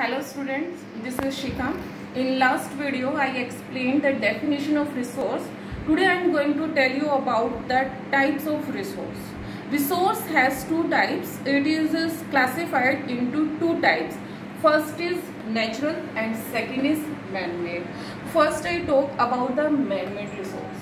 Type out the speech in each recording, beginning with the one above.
Hello students, this is Shikha. In last video I explained the definition of resource. Today I am going to tell you about the types of resource. Resource has two types. It is uh, classified into two types. First is natural and second is man-made. First I talk about the man-made resource.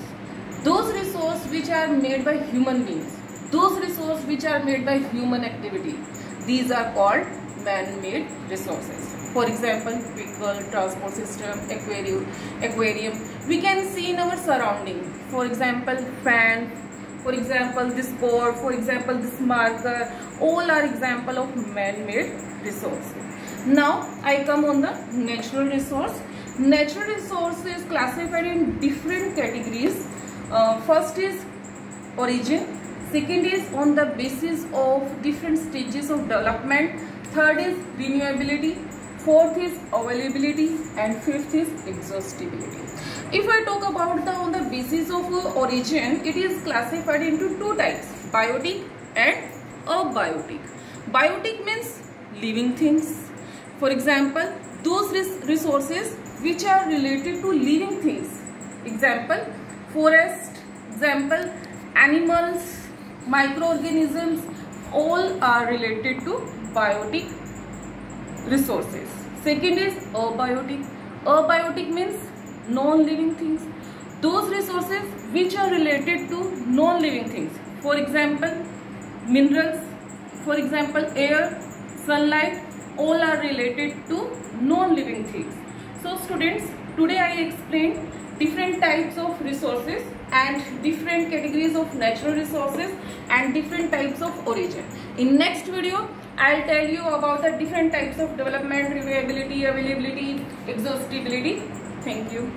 Those resource which are made by human beings. Those resource which are made by human activity. These are called man-made resources. For example, vehicle, transport system, aquarium, aquarium. We can see in our surrounding. For example, fan. For example, this board. For example, this marker. All are example of man-made resources. Now, I come on the natural resource. Natural resource is classified in different categories. Uh, first is origin. Second is on the basis of different stages of development third is renewability. Fourth is availability. And fifth is exhaustibility. If i talk about the on the basis of uh, origin it is classified into two types biotic and abiotic. Biotic means living things. For example those resources which are related to living things. Example forest. Example animals microorganisms all are related to biotic resources. Second is abiotic. Abiotic means non-living things. Those resources which are related to non-living things. For example, minerals, for example, air, sunlight, all are related to non-living things. So students, today I explained types of resources and different categories of natural resources and different types of origin. In next video, I'll tell you about the different types of development, renewability, availability, exhaustibility. Thank you.